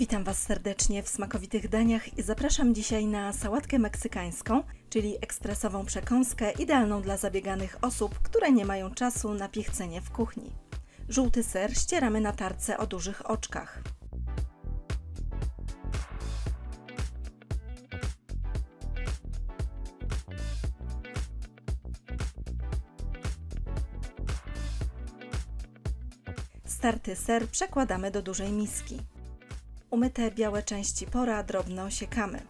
Witam Was serdecznie w smakowitych daniach i zapraszam dzisiaj na sałatkę meksykańską, czyli ekspresową przekąskę idealną dla zabieganych osób, które nie mają czasu na piechcenie w kuchni. Żółty ser ścieramy na tarce o dużych oczkach. Starty ser przekładamy do dużej miski. Umyte białe części pora drobno osiekamy.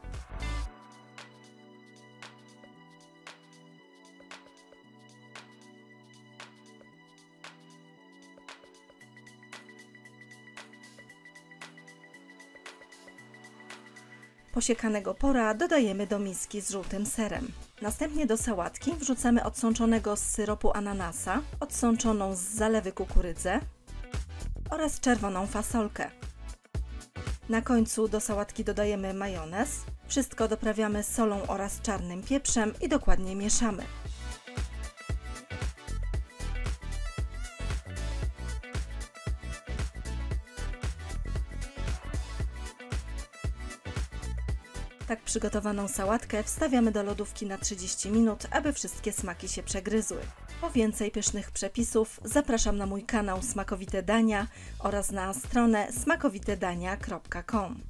Posiekanego pora dodajemy do miski z żółtym serem. Następnie do sałatki wrzucamy odsączonego z syropu ananasa, odsączoną z zalewy kukurydzę oraz czerwoną fasolkę. Na końcu do sałatki dodajemy majonez. Wszystko doprawiamy solą oraz czarnym pieprzem i dokładnie mieszamy. Tak przygotowaną sałatkę wstawiamy do lodówki na 30 minut, aby wszystkie smaki się przegryzły. Po więcej pysznych przepisów zapraszam na mój kanał Smakowite Dania oraz na stronę smakowitedania.com.